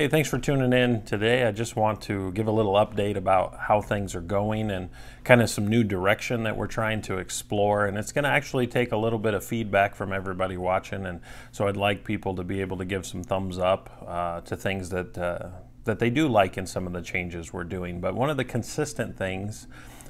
Hey, thanks for tuning in today. I just want to give a little update about how things are going and kind of some new direction that we're trying to explore. And it's going to actually take a little bit of feedback from everybody watching. And so I'd like people to be able to give some thumbs up uh, to things that, uh, that they do like in some of the changes we're doing. But one of the consistent things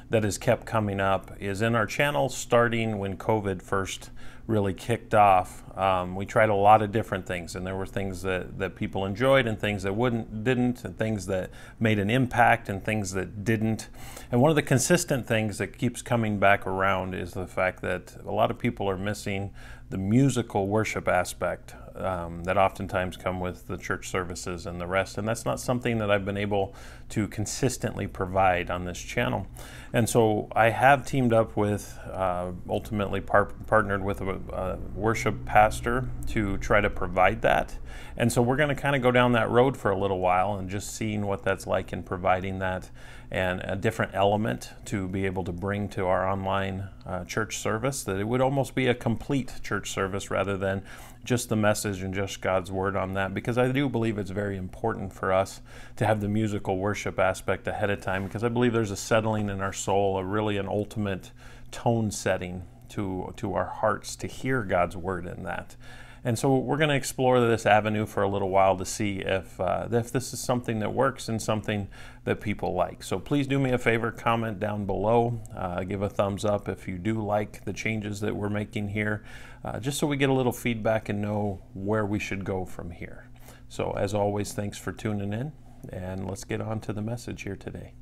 that has kept coming up is in our channel starting when COVID first really kicked off. Um, we tried a lot of different things, and there were things that, that people enjoyed, and things that wouldn't didn't, and things that made an impact, and things that didn't. And one of the consistent things that keeps coming back around is the fact that a lot of people are missing the musical worship aspect um, that oftentimes come with the church services and the rest. And that's not something that I've been able to consistently provide on this channel. And so I have teamed up with, uh, ultimately par partnered with a, a, worship pastor to try to provide that. And so we're going to kind of go down that road for a little while and just seeing what that's like in providing that and a different element to be able to bring to our online uh, church service, that it would almost be a complete church service rather than just the message and just God's word on that because I do believe it's very important for us to have the musical worship aspect ahead of time because I believe there's a settling in our soul, a really an ultimate tone setting to to our hearts to hear God's word in that. And so we're going to explore this avenue for a little while to see if, uh, if this is something that works and something that people like. So please do me a favor, comment down below, uh, give a thumbs up if you do like the changes that we're making here, uh, just so we get a little feedback and know where we should go from here. So as always, thanks for tuning in, and let's get on to the message here today.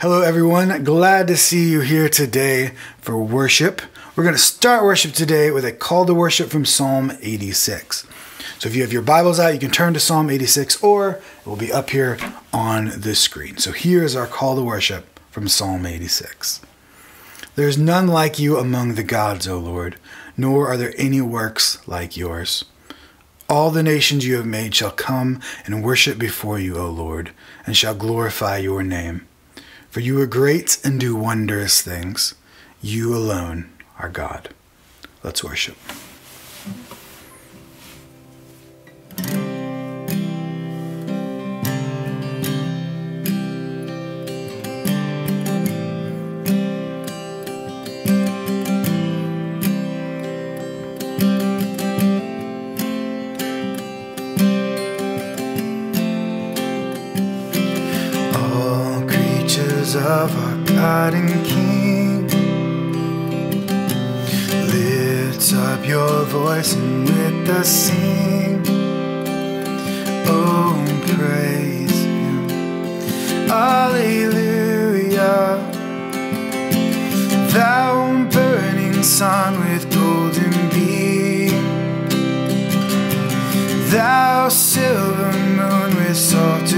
Hello, everyone. Glad to see you here today for worship. We're going to start worship today with a call to worship from Psalm 86. So if you have your Bibles out, you can turn to Psalm 86 or it will be up here on the screen. So here is our call to worship from Psalm 86. There is none like you among the gods, O Lord, nor are there any works like yours. All the nations you have made shall come and worship before you, O Lord, and shall glorify your name. For you are great and do wondrous things. You alone are God. Let's worship. Of our God and King. Lift up your voice and with us sing. Oh, praise Him. Alleluia. Thou burning sun with golden beam. Thou silver moon with salt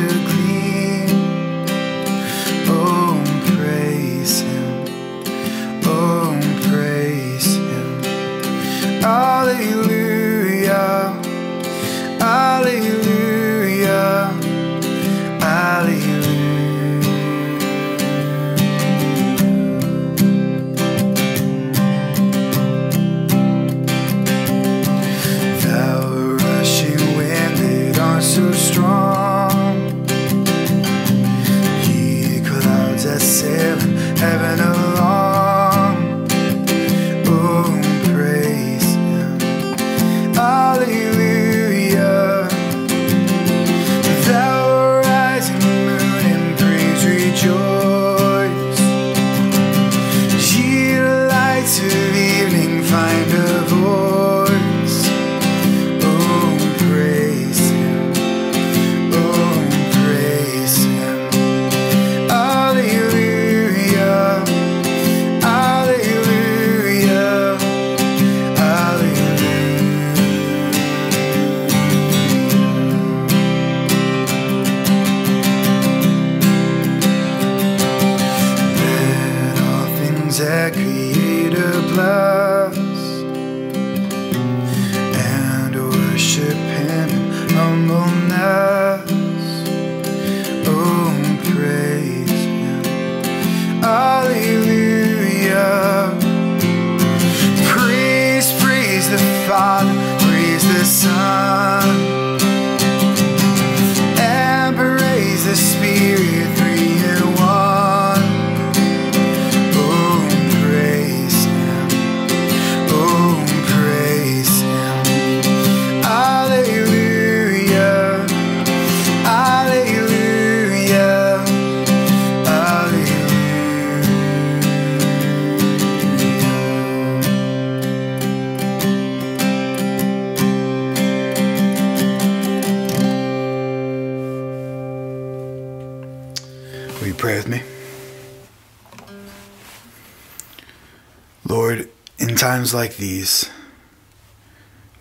times like these,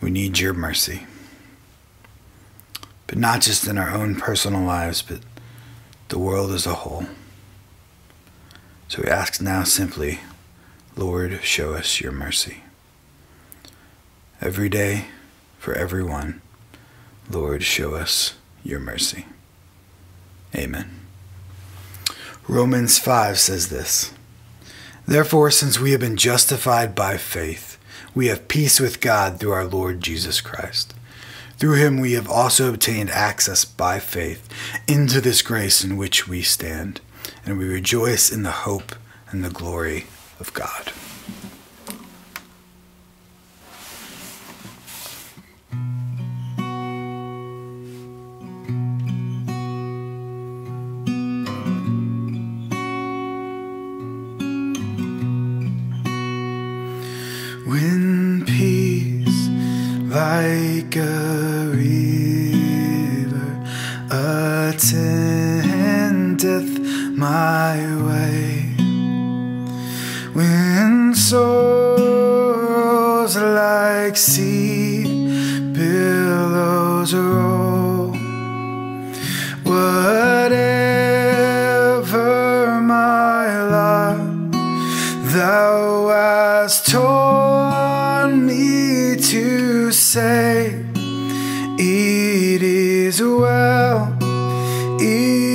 we need your mercy. But not just in our own personal lives, but the world as a whole. So we ask now simply, Lord, show us your mercy. Every day, for everyone, Lord, show us your mercy. Amen. Romans 5 says this Therefore, since we have been justified by faith, we have peace with God through our Lord Jesus Christ. Through him we have also obtained access by faith into this grace in which we stand, and we rejoice in the hope and the glory of God. It is well, it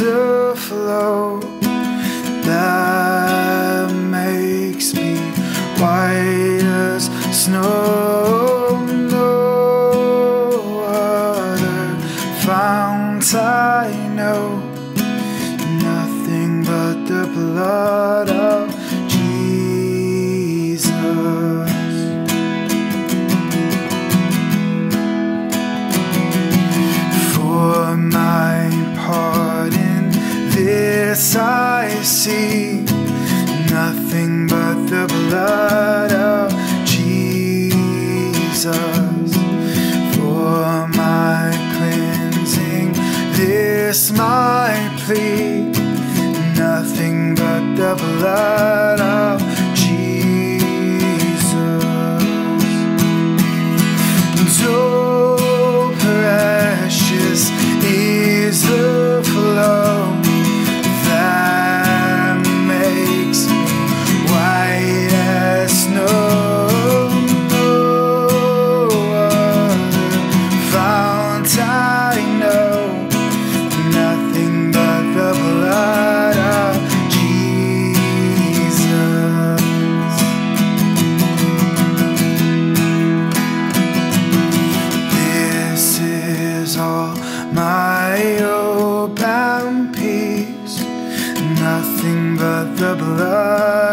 is my plea, nothing but the blood but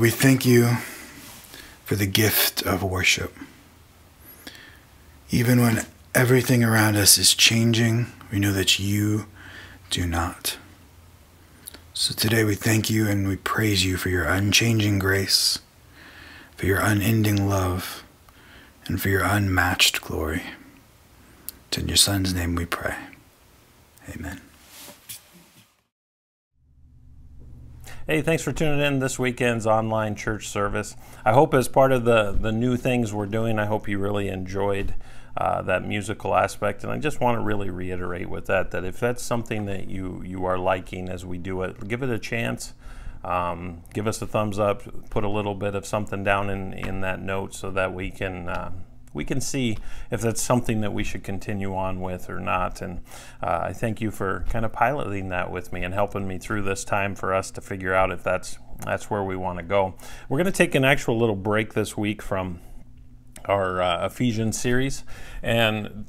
Lord, we thank you for the gift of worship. Even when everything around us is changing, we know that you do not. So today we thank you and we praise you for your unchanging grace, for your unending love, and for your unmatched glory. It's in your Son's name we pray. Amen. Hey, thanks for tuning in this weekend's online church service. I hope as part of the, the new things we're doing, I hope you really enjoyed uh, that musical aspect. And I just want to really reiterate with that, that if that's something that you, you are liking as we do it, give it a chance. Um, give us a thumbs up, put a little bit of something down in, in that note so that we can uh, we can see if that's something that we should continue on with or not. And uh, I thank you for kind of piloting that with me and helping me through this time for us to figure out if that's that's where we want to go. We're going to take an actual little break this week from our uh, Ephesians series, and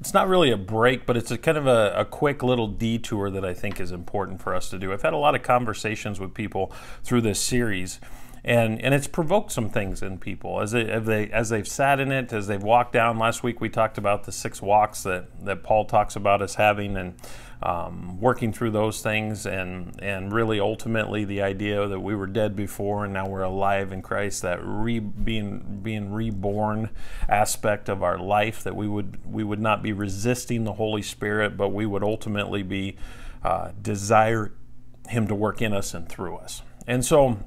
it's not really a break, but it's a kind of a, a, quick little detour that I think is important for us to do. I've had a lot of conversations with people through this series and and it's provoked some things in people. As they, as they as they've sat in it as they've walked down. Last week we talked about the six walks that that Paul talks about us having and um, working through those things and and really ultimately the idea that we were dead before and now we're alive in Christ that re, being being reborn aspect of our life that we would we would not be resisting the Holy Spirit but we would ultimately be uh, desire him to work in us and through us. And so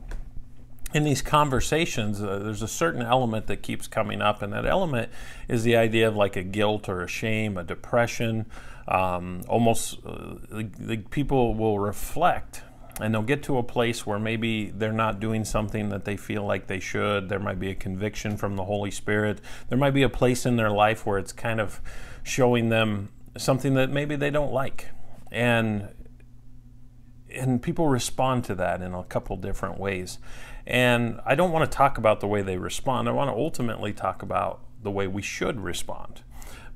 in these conversations, uh, there's a certain element that keeps coming up, and that element is the idea of like a guilt or a shame, a depression. Um, almost uh, the, the people will reflect and they'll get to a place where maybe they're not doing something that they feel like they should. There might be a conviction from the Holy Spirit. There might be a place in their life where it's kind of showing them something that maybe they don't like. And and people respond to that in a couple different ways. And I don't want to talk about the way they respond. I want to ultimately talk about the way we should respond.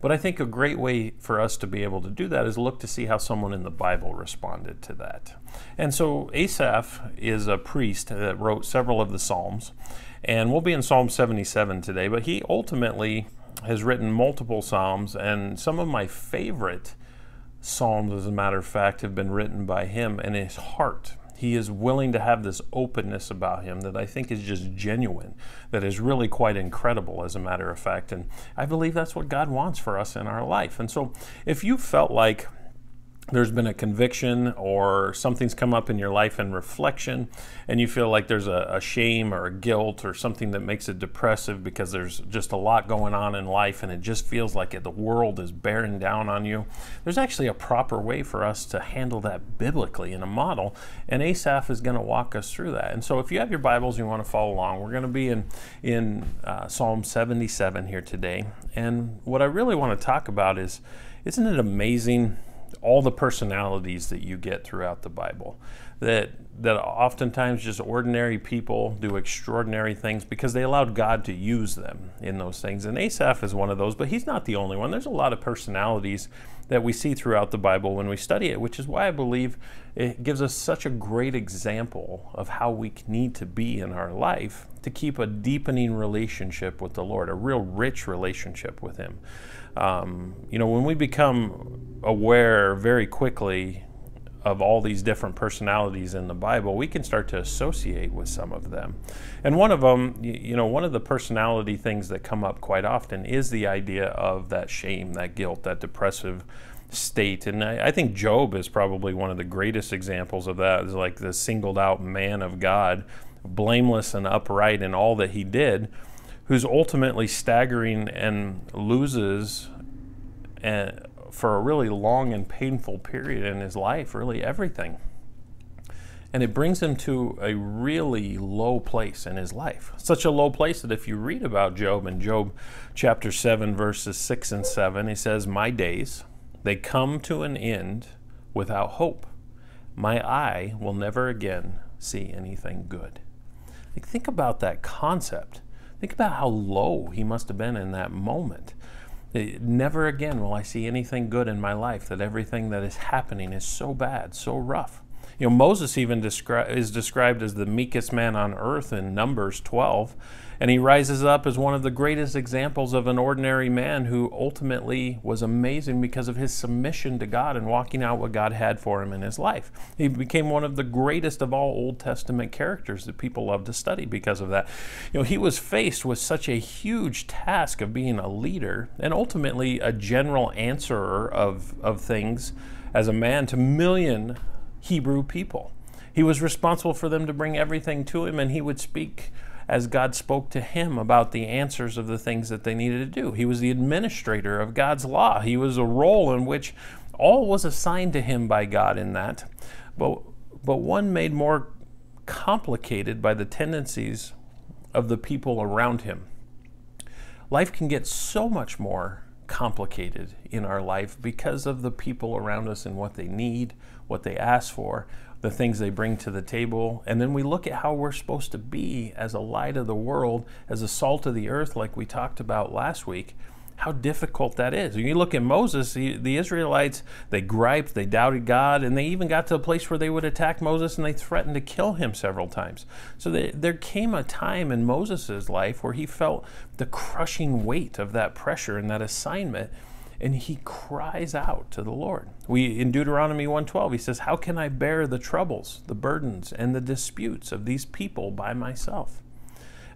But I think a great way for us to be able to do that is look to see how someone in the Bible responded to that. And so Asaph is a priest that wrote several of the Psalms. And we'll be in Psalm 77 today, but he ultimately has written multiple Psalms, and some of my favorite Psalms, as a matter of fact, have been written by him and his heart he is willing to have this openness about him that I think is just genuine, that is really quite incredible, as a matter of fact. And I believe that's what God wants for us in our life. And so if you felt like there's been a conviction or something's come up in your life in reflection and you feel like there's a, a, shame or a guilt or something that makes it depressive because there's just a lot going on in life and it just feels like it, the world is bearing down on you there's actually a proper way for us to handle that biblically in a model and asaph is going to walk us through that. And so if you have your bibles and you want to follow along we're going to be in in uh, psalm 77 here today and what i really want to talk about is isn't it amazing all the personalities that you get throughout the Bible. That that oftentimes just ordinary people do extraordinary things because they allowed God to use them in those things. And Asaph is one of those, but he's not the only one. There's a lot of personalities that we see throughout the Bible when we study it, which is why I believe it gives us such a great example of how we need to be in our life to keep a deepening relationship with the Lord, a real rich relationship with Him. Um, you know, when we become aware very quickly of all these different personalities in the Bible, we can start to associate with some of them. And one of them, you know, one of the personality things that come up quite often is the idea of that shame, that guilt, that depressive state. And I, I think Job is probably one of the greatest examples of that, is like the singled out man of God, blameless and upright in all that he did who's ultimately staggering and loses uh, for a really long and painful period in his life, really everything. And it brings him to a really low place in his life. Such a low place that if you read about Job in Job chapter 7, verses 6 and 7, he says, My days, they come to an end without hope. My eye will never again see anything good. Like, think about that concept Think about how low he must have been in that moment. Never again will I see anything good in my life, that everything that is happening is so bad, so rough. You know, Moses even descri- is described as the meekest man on earth in Numbers 12. And he rises up as one of the greatest examples of an ordinary man who ultimately was amazing because of his submission to God and walking out what God had for him in his life. He became one of the greatest of all Old Testament characters that people love to study because of that. You know, he was faced with such a huge task of being a leader and ultimately a general answerer of, of things as a man to million Hebrew people. He was responsible for them to bring everything to him, and he would speak as God spoke to him about the answers of the things that they needed to do. He was the administrator of God's law. He was a role in which all was assigned to him by God in that, but, but one made more complicated by the tendencies of the people around him. life can get so much more complicated in our life because of the people around us and what they need, what they ask for, the things they bring to the table. And then we look at how we're supposed to be as a light of the world, as a salt of the earth, like we talked about last week how difficult that is. When you look at Moses, the, the, Israelites, they griped, they doubted God, and they even got to a place where they would attack Moses and they threatened to kill him several times. So they, there came a time in Moses' life where he felt the crushing weight of that pressure and that assignment and he cries out to the Lord. We in Deuteronomy 1:12 he says, "How can I bear the troubles, the burdens and the disputes of these people by myself?"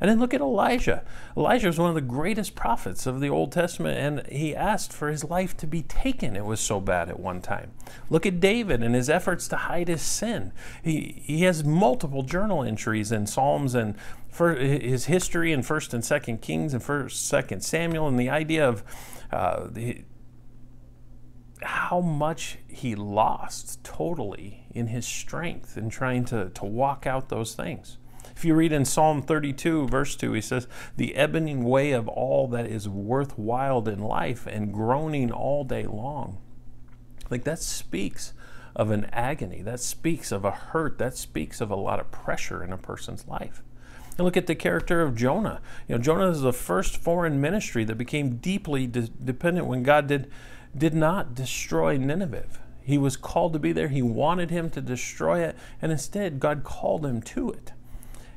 And then look at Elijah. Elijah was one of the greatest prophets of the Old Testament, and he asked for his life to be taken. It was so bad at one time. Look at David and his efforts to hide his sin. He, he has multiple journal entries in Psalms and for his history in First and Second Kings and First, Second Samuel, and the idea of uh, the, how much he lost totally in his strength in trying to, to walk out those things. If you read in Psalm 32, verse 2, he says, The ebony way of all that is worthwhile in life and groaning all day long. Like that speaks of an agony, that speaks of a hurt, that speaks of a lot of pressure in a person's life. And look at the character of Jonah. You know, Jonah is the first foreign ministry that became deeply de- dependent when God did, did not destroy Nineveh. He was called to be there. He wanted him to destroy it, and instead God called him to it.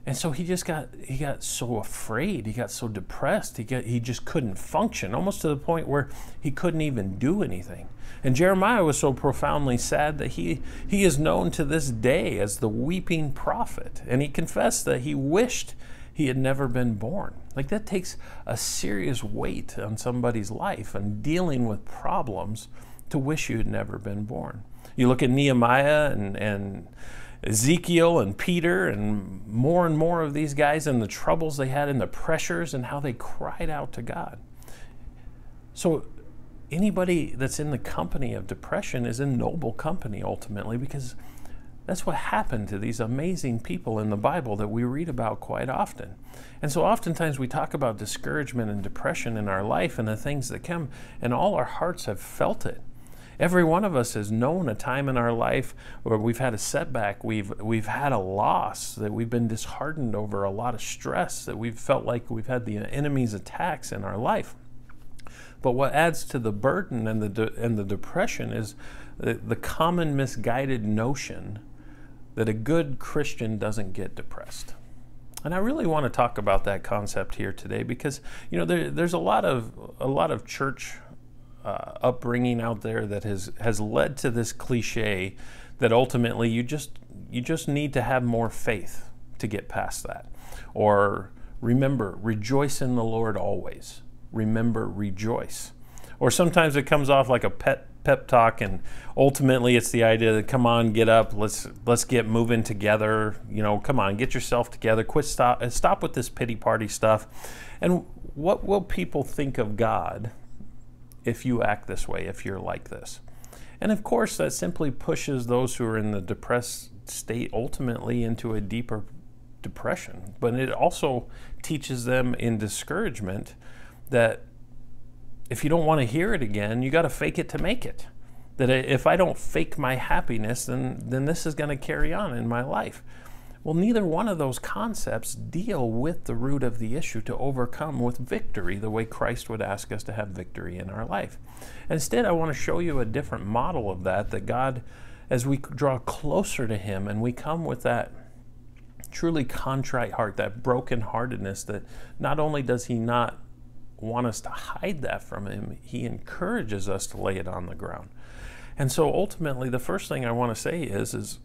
And so he just got he got so afraid, he got so depressed, he got he just couldn't function, almost to the point where he couldn't even do anything. And Jeremiah was so profoundly sad that he he is known to this day as the weeping prophet. And he confessed that he wished he had never been born. Like that takes a serious weight on somebody's life and dealing with problems to wish you had never been born. You look at Nehemiah and, and Ezekiel and Peter and more and more of these guys and the troubles they had and the pressures and how they cried out to God. So, anybody that's in the company of depression is in noble company ultimately because that's what happened to these amazing people in the Bible that we read about quite often. And so, oftentimes, we talk about discouragement and depression in our life and the things that come, and all our hearts have felt it. Every one of us has known a time in our life where we've had a setback, we've we've had a loss, that we've been disheartened over a lot of stress, that we've felt like we've had the enemy's attacks in our life. But what adds to the burden and the de- and the depression is the, the common misguided notion that a good Christian doesn't get depressed. And I really want to talk about that concept here today because you know there, there's a lot of a lot of church uh, upbringing out there that has has led to this cliche that ultimately you just you just need to have more faith to get past that. Or remember rejoice in the lord always. Remember rejoice. Or sometimes it comes off like a pet pep talk and ultimately it's the idea that come on get up let's let's get moving together you know come on get yourself together quit stop stop with this pity party stuff and what will people think of god if you act this way, if you're like this. And of course, that simply pushes those who are in the depressed state ultimately into a deeper depression. But it also teaches them in discouragement that if you don't want to hear it again, you got to fake it to make it. That if I don't fake my happiness, then, then this is going to carry on in my life. Well, neither one of those concepts deal with the root of the issue to overcome with victory the way Christ would ask us to have victory in our life. Instead, I want to show you a different model of that, that God, as we draw closer to Him and we come with that truly contrite heart, that brokenheartedness, that not only does He not want us to hide that from Him, He encourages us to lay it on the ground. And so ultimately, the first thing I want to say is, is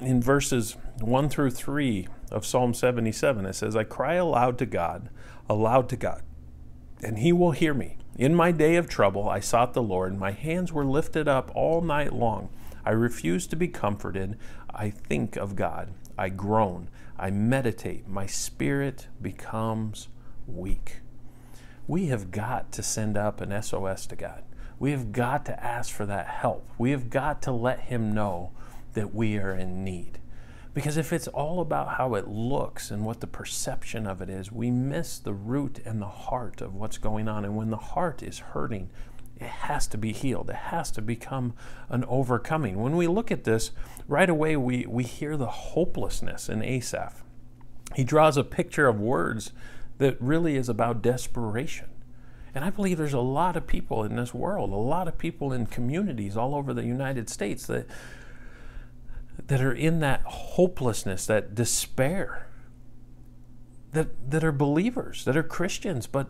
in verses 1 through 3 of Psalm 77, it says, I cry aloud to God, aloud to God, and he will hear me. In my day of trouble, I sought the Lord. My hands were lifted up all night long. I refuse to be comforted. I think of God. I groan. I meditate. My spirit becomes weak. We have got to send up an SOS to God. We have got to ask for that help. We have got to let Him know that we are in need. Because if it's all about how it looks and what the perception of it is, we miss the root and the heart of what's going on. And when the heart is hurting, it has to be healed. It has to become an overcoming. When we look at this, right away we, we hear the hopelessness in Asaph. He draws a picture of words that really is about desperation. And I believe there's a lot of people in this world, a lot of people in communities all over the United States that that are in that hopelessness, that despair, that, that are believers, that are Christians, but,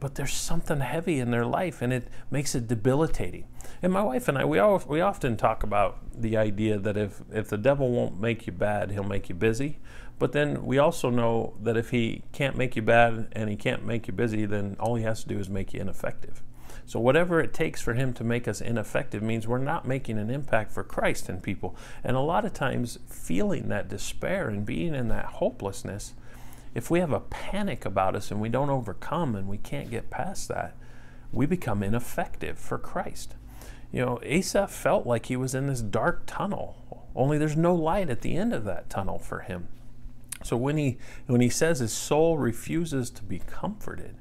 but there's something heavy in their life and it makes it debilitating. And my wife and I, we, all, we often talk about the idea that if, if the devil won't make you bad, he'll make you busy. But then we also know that if he can't make you bad and he can't make you busy, then all he has to do is make you ineffective. So, whatever it takes for him to make us ineffective means we're not making an impact for Christ in people. And a lot of times, feeling that despair and being in that hopelessness, if we have a panic about us and we don't overcome and we can't get past that, we become ineffective for Christ. You know, Asaph felt like he was in this dark tunnel, only there's no light at the end of that tunnel for him. So when he when he says his soul refuses to be comforted,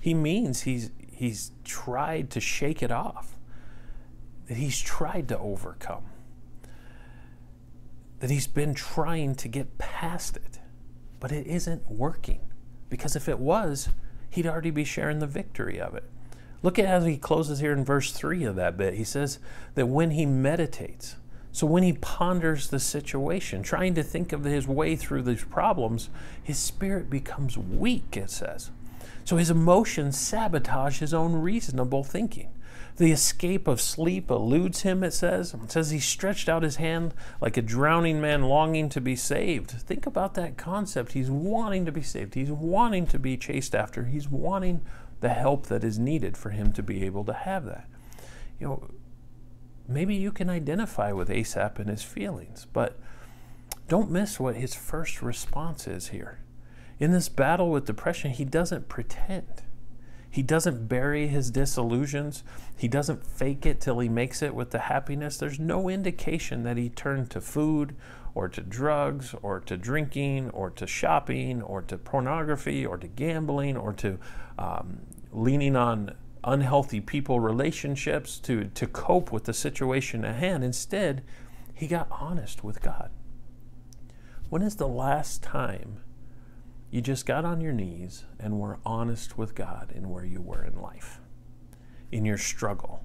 he means he's he's tried to shake it off, that he's tried to overcome, that he's been trying to get past it, but it isn't working. Because if it was, he'd already be sharing the victory of it. Look at how he closes here in verse 3 of that bit. He says that when he meditates, so when he ponders the situation, trying to think of his way through these problems, his spirit becomes weak, it says. So his emotions sabotage his own reasonable thinking. The escape of sleep eludes him, it says. It says he stretched out his hand like a drowning man longing to be saved. Think about that concept. He's wanting to be saved, he's wanting to be chased after, he's wanting the help that is needed for him to be able to have that. You know, maybe you can identify with Asaph and his feelings, but don't miss what his first response is here. In this battle with depression, he doesn't pretend. He doesn't bury his disillusions. He doesn't fake it till he makes it with the happiness. There's no indication that he turned to food or to drugs or to drinking or to shopping or to pornography or to gambling or to um, leaning on unhealthy people relationships to, to cope with the situation at hand. Instead, he got honest with God. When is the last time you just got on your knees and were honest with God in where you were in life, in your struggle.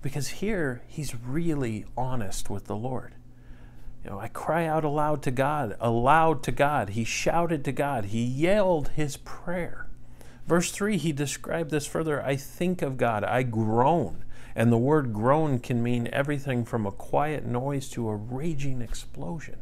Because here, he's really honest with the Lord. You know, I cry out aloud to God, aloud to God. He shouted to God. He yelled his prayer. Verse 3, he described this further. I think of God. I groan. And the word groan can mean everything from a quiet noise to a raging explosion.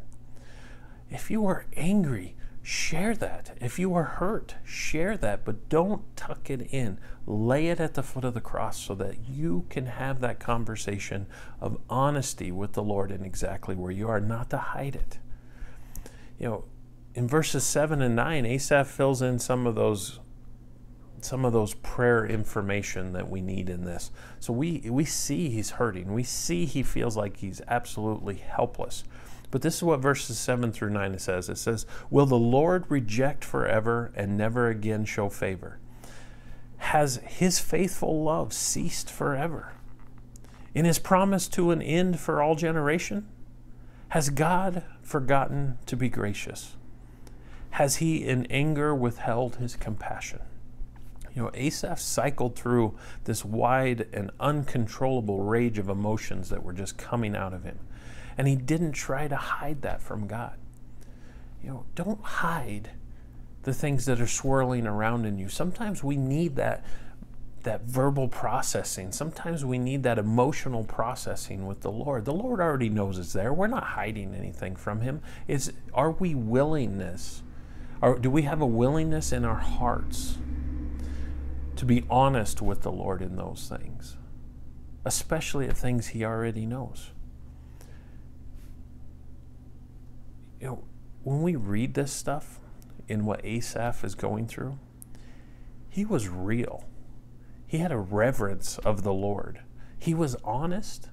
If you are angry, share that. If you are hurt, share that, but don't tuck it in. Lay it at the foot of the cross so that you can have that conversation of honesty with the Lord and exactly where you are, not to hide it. You know, in verses 7 and 9, Asaph fills in some of those some of those prayer information that we need in this. So we we see he's hurting. We see he feels like he's absolutely helpless. But this is what verses 7 through 9 says. It says, Will the Lord reject forever and never again show favor? Has his faithful love ceased forever? In his promise to an end for all generation? Has God forgotten to be gracious? Has he in anger withheld his compassion? You know, Asaph cycled through this wide and uncontrollable rage of emotions that were just coming out of him. And he didn't try to hide that from God. You know, don't hide the things that are swirling around in you. Sometimes we need that that verbal processing. Sometimes we need that emotional processing with the Lord. The Lord already knows it's there. We're not hiding anything from him. Is are we willingness? Or do we have a willingness in our hearts to be honest with the Lord in those things? Especially at things he already knows. you know, when we read this stuff in what Asaph is going through, he was real. He had a reverence of the Lord. He was honest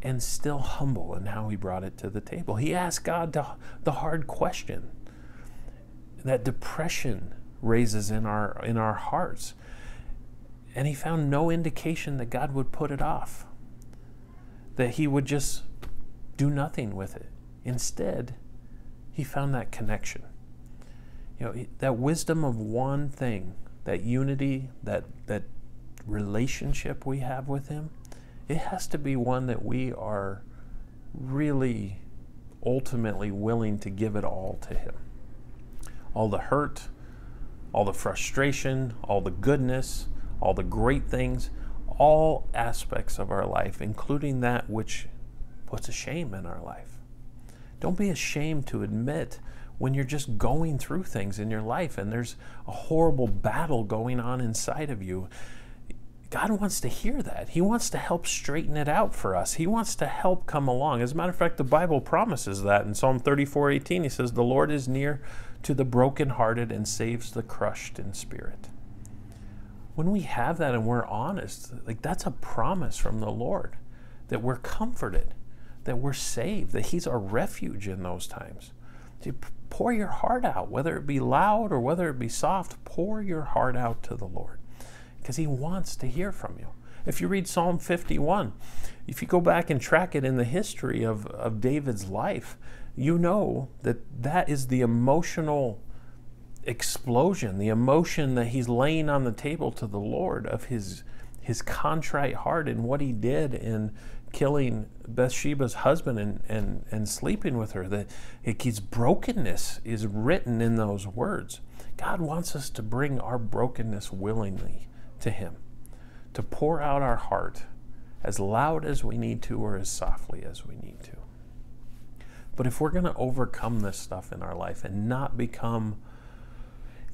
and still humble in how he brought it to the table. He asked God the, the hard question that depression raises in our in our hearts. And he found no indication that God would put it off. That he would just do nothing with it. Instead, he found that connection. You know, that wisdom of one thing, that unity, that that relationship we have with him, it has to be one that we are really ultimately willing to give it all to him. All the hurt, all the frustration, all the goodness, all the great things, all aspects of our life, including that which puts a shame in our life. Don't be ashamed to admit when you're just going through things in your life and there's a horrible battle going on inside of you. God wants to hear that. He wants to help straighten it out for us. He wants to help come along. As a matter of fact, the Bible promises that in Psalm 34 18, he says, The Lord is near to the brokenhearted and saves the crushed in spirit. When we have that and we're honest, like that's a promise from the Lord that we're comforted, that we're saved, that He's our refuge in those times. To pour your heart out, whether it be loud or whether it be soft, pour your heart out to the Lord because He wants to hear from you. If you read Psalm 51, if you go back and track it in the history of, of David's life, you know that that is the emotional explosion, the emotion that he's laying on the table to the Lord of his his contrite heart and what he did in killing Bathsheba's husband and, and, and sleeping with her. That his brokenness is written in those words. God wants us to bring our brokenness willingly to Him, to pour out our heart as loud as we need to or as softly as we need to. But if we're going to overcome this stuff in our life and not become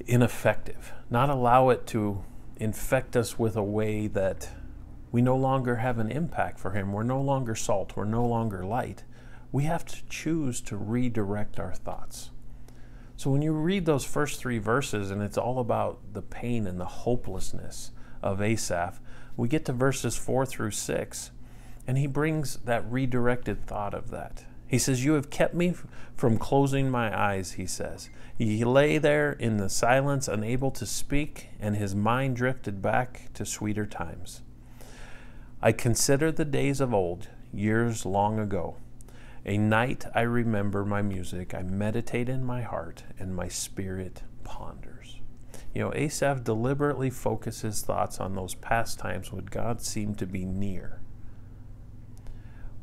ineffective, not allow it to infect us with a way that we no longer have an impact for Him, we're no longer salt, we're no longer light, we have to choose to redirect our thoughts. So when you read those first three verses and it's all about the pain and the hopelessness of Asaph, we get to verses four through six, and he brings that redirected thought of that. He says, You have kept me from closing my eyes, he says. He lay there in the silence, unable to speak, and his mind drifted back to sweeter times. I consider the days of old, years long ago. A night I remember my music, I meditate in my heart, and my spirit ponders. You know, Asaph deliberately focuses thoughts on those past times when God seemed to be near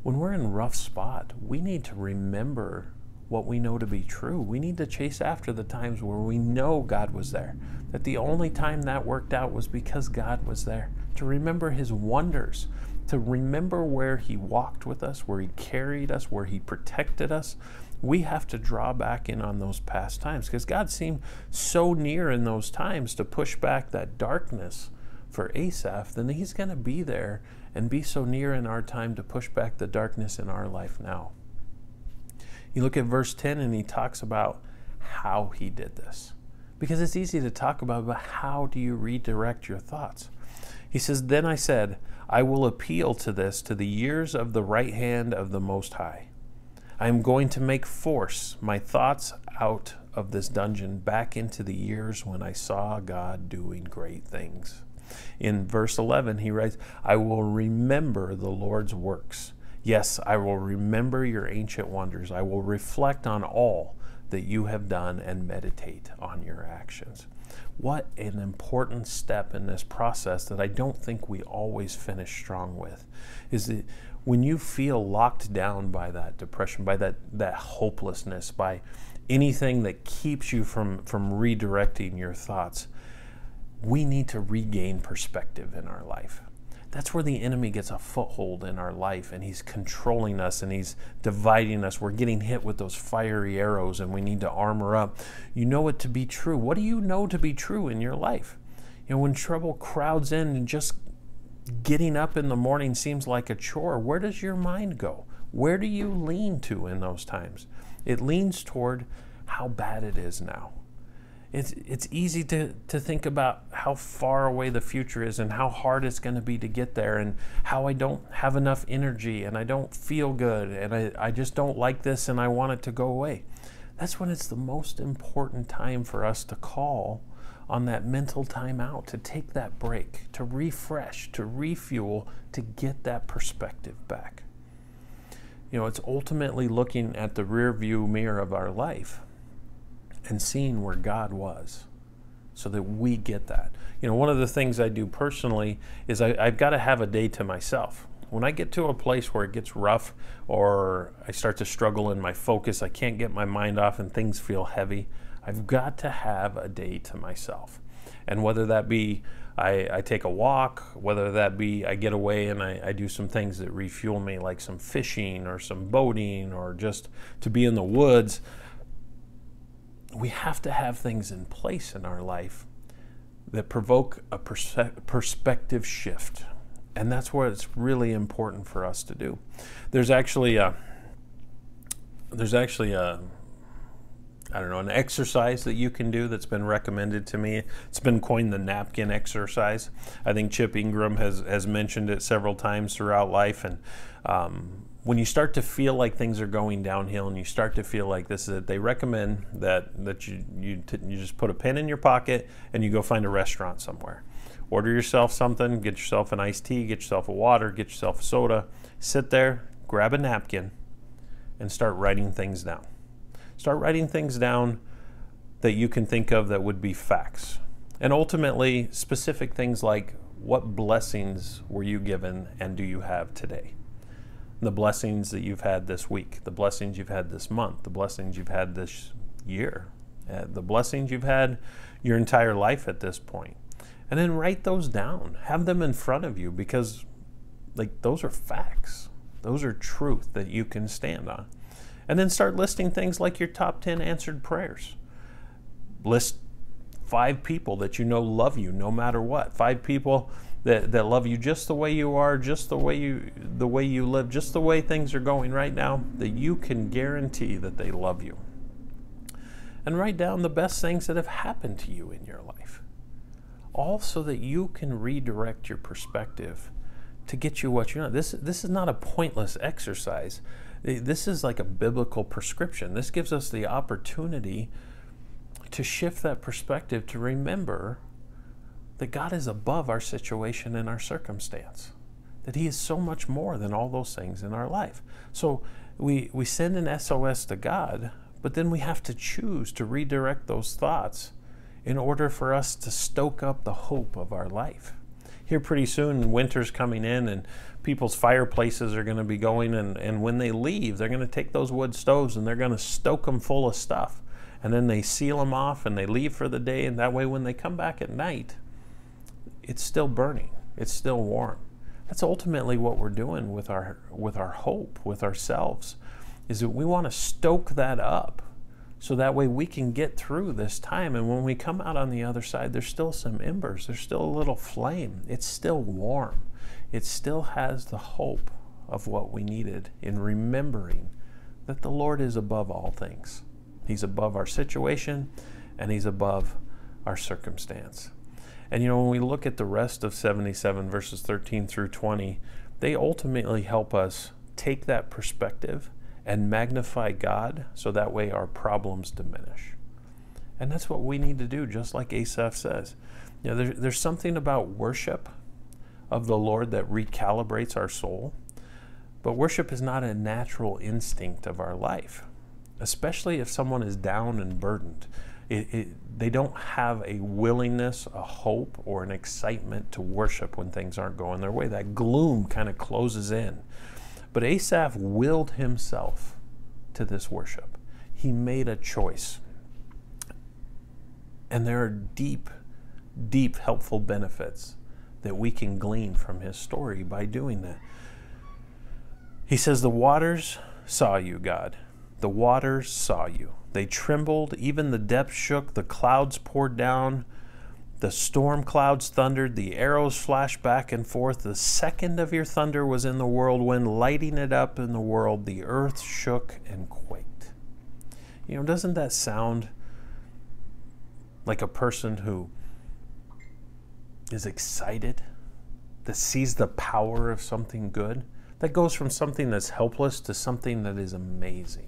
when we're in a rough spot, we need to remember what we know to be true. We need to chase after the times where we know God was there. That the only time that worked out was because God was there. To remember his wonders, to remember where he walked with us, where he carried us, where he protected us. We have to draw back in on those past times because God seemed so near in those times to push back that darkness for Asaph, then he's going to be there and be so near in our time to push back the darkness in our life now. You look at verse 10 and he talks about how he did this. Because it's easy to talk about, but how do you redirect your thoughts? He says, Then I said, I will appeal to this, to the years of the right hand of the Most High. I am going to make force my thoughts out of this dungeon back into the years when I saw God doing great things. In verse 11, he writes, I will remember the Lord's works. Yes, I will remember your ancient wonders. I will reflect on all that you have done and meditate on your actions. What an important step in this process that I don't think we always finish strong with is that when you feel locked down by that depression, by that, that hopelessness, by anything that keeps you from, from redirecting your thoughts, we need to regain perspective in our life. That's where the enemy gets a foothold in our life and he's controlling us and he's dividing us. We're getting hit with those fiery arrows and we need to armor up. You know it to be true. What do you know to be true in your life? You know, when trouble crowds in and just getting up in the morning seems like a chore, where does your mind go? Where do you lean to in those times? It leans toward how bad it is now it's it's easy to to think about how far away the future is and how hard it's going to be to get there and how I don't have enough energy and I don't feel good and I, I just don't like this and I want it to go away. That's when it's the most important time for us to call on that mental time out, to take that break, to refresh, to refuel, to get that perspective back. You know, it's ultimately looking at the rear view mirror of our life and seeing where God was so that we get that. You know, one of the things I do personally is I, have got to have a day to myself. When I get to a place where it gets rough or I start to struggle in my focus, I can't get my mind off and things feel heavy, I've got to have a day to myself. And whether that be I, I take a walk, whether that be I get away and I, I do some things that refuel me, like some fishing or some boating or just to be in the woods, we have to have things in place in our life that provoke a perse- perspective shift. And that's what it's really important for us to do. There's actually a, there's actually a, I don't know, an exercise that you can do that's been recommended to me. It's been coined the napkin exercise. I think Chip Ingram has, has mentioned it several times throughout life. And um, when you start to feel like things are going downhill and you start to feel like this is it, they recommend that that you you, you just put a pen in your pocket and you go find a restaurant somewhere. Order yourself something, get yourself an iced tea, get yourself a water, get yourself a soda, sit there, grab a napkin, and start writing things down. Start writing things down that you can think of that would be facts. And ultimately, specific things like what blessings were you given and do you have today? The blessings that you've had this week, the blessings you've had this month, the blessings you've had this year, uh, the blessings you've had your entire life at this point. And then write those down. Have them in front of you because like those are facts. Those are truth that you can stand on. And then start listing things like your top 10 answered prayers. List five people that you know love you no matter what. Five people that, that love you just the way you are, just the way you the way you live, just the way things are going right now, that you can guarantee that they love you. And write down the best things that have happened to you in your life. All so that you can redirect your perspective to get you what you know. This this is not a pointless exercise. This is like a biblical prescription. This gives us the opportunity to shift that perspective to remember that God is above our situation and our circumstance, that He is so much more than all those things in our life. So we, we send an SOS to God, but then we have to choose to redirect those thoughts in order for us to stoke up the hope of our life. Here, pretty soon, winter's coming in, and people's fireplaces are going to be going. And, and when they leave, they're going to take those wood stoves and they're going to stoke them full of stuff. And then they seal them off and they leave for the day. And that way, when they come back at night, it's still burning. It's still warm. That's ultimately what we're doing with our with our hope, with ourselves, is that we want to stoke that up so that way we can get through this time and when we come out on the other side there's still some embers, there's still a little flame. It's still warm. It still has the hope of what we needed in remembering that the Lord is above all things. He's above our situation and he's above our circumstance. And you know, when we look at the rest of 77 verses 13 through 20, they ultimately help us take that perspective and magnify God so that way our problems diminish. And that's what we need to do, just like Asaph says. You know, there, there's something about worship of the Lord that recalibrates our soul, but worship is not a natural instinct of our life, especially if someone is down and burdened it, it, they don't have a willingness, a hope, or an excitement to worship when things aren't going their way. That gloom kind of closes in. But Asaph willed himself to this worship. He made a choice. And there are deep, deep helpful benefits that we can glean from his story by doing that. He says, The waters saw you, God. The waters saw you. They trembled, even the depths shook, the clouds poured down, the storm clouds thundered, the arrows flashed back and forth. The second of your thunder was in the whirlwind, lighting it up in the world. The earth shook and quaked. You know, doesn't that sound like a person who is excited, that sees the power of something good, that goes from something that's helpless to something that is amazing,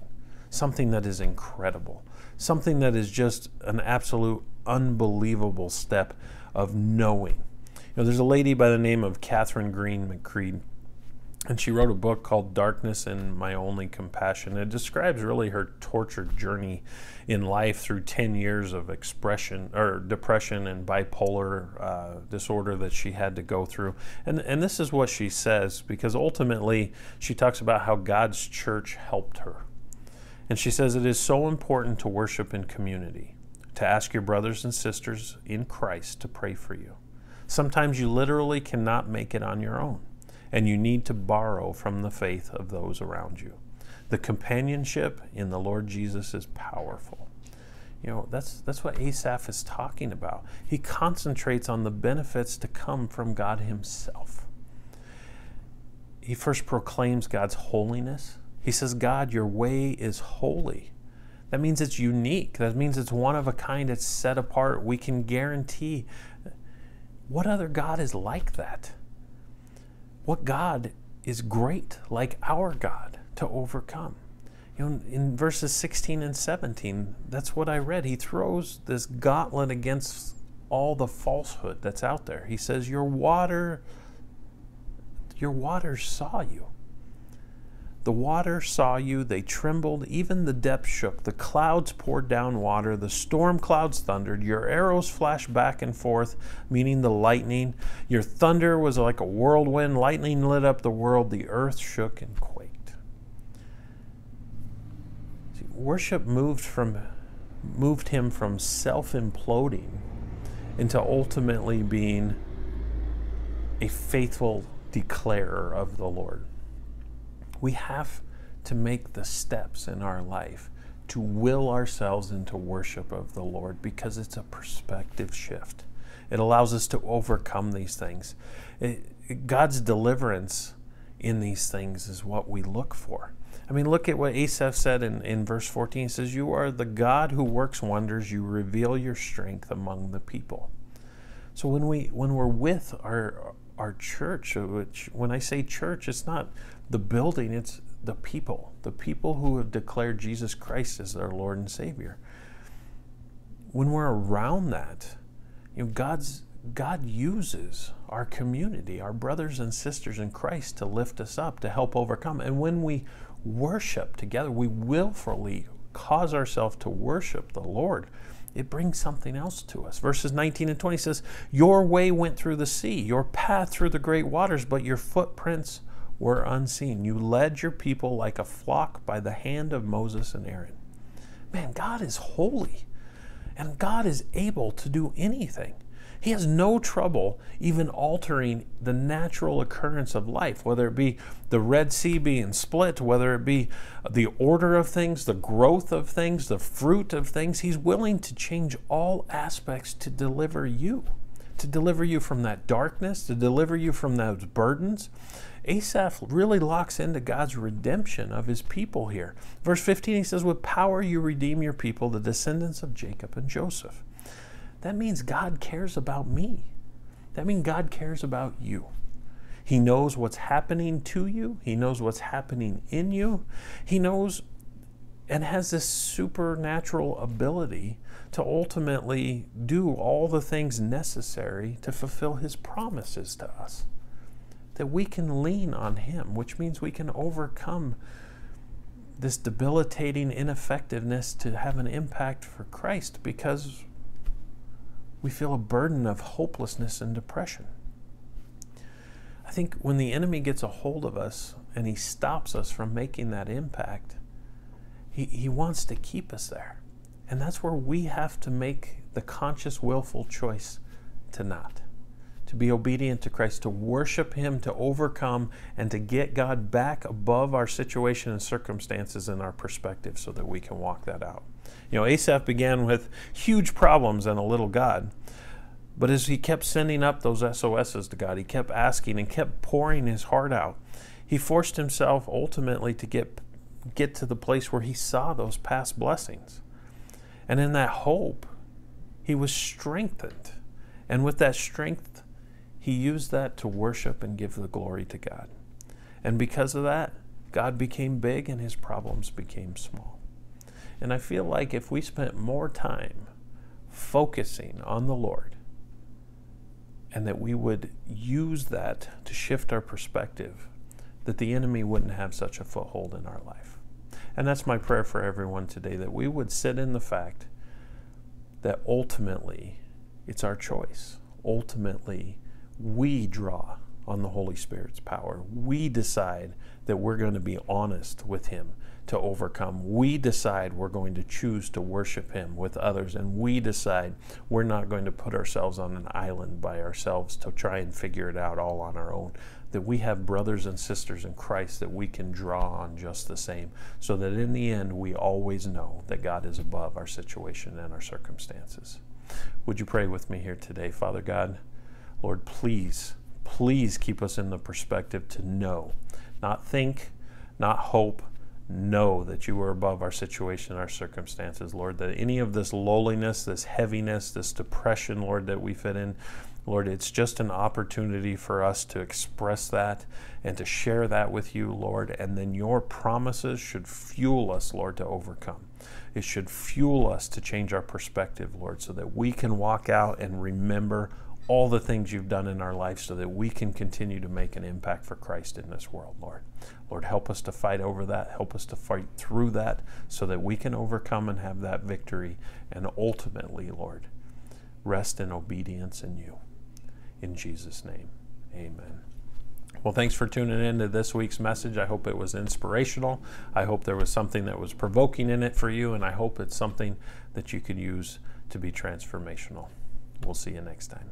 something that is incredible, something that is just an absolute unbelievable step of knowing. You know, there's a lady by the name of Kathryn Greene-McCreight and she wrote a book called Darkness and My Only Compassion. It describes really her tortured journey in life through 10 years of expression or depression and bipolar uh, disorder that she had to go through. And, and this is what she says because ultimately she talks about how God's church helped her. And she says it is so important to worship in community, to ask your brothers and sisters in Christ to pray for you. Sometimes you literally cannot make it on your own and you need to borrow from the faith of those around you. The companionship in the Lord Jesus is powerful. You know, that's, that's what Asaph is talking about. He concentrates on the benefits to come from God Himself. He first proclaims God's holiness. He says, God, your way is holy. That means it's unique. That means it's one of a kind. It's set apart. We can guarantee what other God is like that? what God is great like our God to overcome. You know, in verses 16 and 17, that's what I read. He throws this gauntlet against all the falsehood that's out there. He says, Your water, your waters saw you. The water saw you, they trembled, even the depths shook. The clouds poured down water, the storm clouds thundered. Your arrows flashed back and forth, meaning the lightning. Your thunder was like a whirlwind. Lightning lit up the world. The earth shook and quaked. See, worship moved from moved him from self-imploding into ultimately being a faithful declarer of the Lord. We have to make the steps in our life to will ourselves into worship of the Lord because it's a perspective shift. It allows us to overcome these things. It, God's deliverance in these things is what we look for. I mean, look at what Asaph said in, in verse 14. He says, You are the God who works wonders. You reveal your strength among the people. So when, we, when we're with our, our church, which when I say church, it's not the building, it's the people, the people who have declared Jesus Christ as their Lord and Savior. When we're around that, you know, God's God uses our community, our brothers and sisters in Christ to lift us up, to help overcome. And when we worship together, we willfully cause ourselves to worship the Lord. It brings something else to us. Verses 19 and 20 says, Your way went through the sea, your path through the great waters, but your footprints were unseen. You led your people like a flock by the hand of Moses and Aaron. Man, God is holy, and God is able to do anything. He has no trouble even altering the natural occurrence of life, whether it be the Red Sea being split, whether it be the order of things, the growth of things, the fruit of things. He's willing to change all aspects to deliver you, to deliver you from that darkness, to deliver you from those burdens. Asaph really locks into God's redemption of his people here. Verse 15, he says, With power you redeem your people, the descendants of Jacob and Joseph. That means God cares about me. That means God cares about you. He knows what's happening to you, He knows what's happening in you. He knows and has this supernatural ability to ultimately do all the things necessary to fulfill His promises to us that we can lean on Him, which means we can overcome this debilitating ineffectiveness to have an impact for Christ because we feel a burden of hopelessness and depression. I think when the enemy gets a hold of us and he stops us from making that impact, he, he wants to keep us there. And that's where we have to make the conscious, willful choice to not to be obedient to Christ, to worship Him, to overcome, and to get God back above our situation and circumstances and our perspective so that we can walk that out. You know, Asaph began with huge problems and a little God. But as he kept sending up those SOSs to God, he kept asking and kept pouring his heart out. He forced himself ultimately to get, get to the place where he saw those past blessings. And in that hope, he was strengthened. And with that strength, he used that to worship and give the glory to God. And because of that, God became big and his problems became small. And I feel like if we spent more time focusing on the Lord, and that we would use that to shift our perspective, that the enemy wouldn't have such a foothold in our life. And that's my prayer for everyone today that we would sit in the fact that ultimately it's our choice. Ultimately, we draw on the Holy Spirit's power. We decide that we're going to be honest with Him to overcome. We decide we're going to choose to worship Him with others, and we decide we're not going to put ourselves on an island by ourselves to try and figure it out all on our own. That we have brothers and sisters in Christ that we can draw on just the same, so that in the end we always know that God is above our situation and our circumstances. Would you pray with me here today, Father God? Lord, please, please keep us in the perspective to know, not think, not hope, know that you are above our situation, our circumstances, Lord. That any of this lowliness, this heaviness, this depression, Lord, that we fit in, Lord, it's just an opportunity for us to express that and to share that with you, Lord. And then your promises should fuel us, Lord, to overcome. It should fuel us to change our perspective, Lord, so that we can walk out and remember all the things you've done in our life so that we can continue to make an impact for Christ in this world, Lord. Lord, help us to fight over that. Help us to fight through that so that we can overcome and have that victory. And ultimately, Lord, rest in obedience in you. In Jesus' name, amen. Well, thanks for tuning in to this week's message. I hope it was inspirational. I hope there was something that was provoking in it for you, and I hope it's something that you could use to be transformational. We'll see you next time.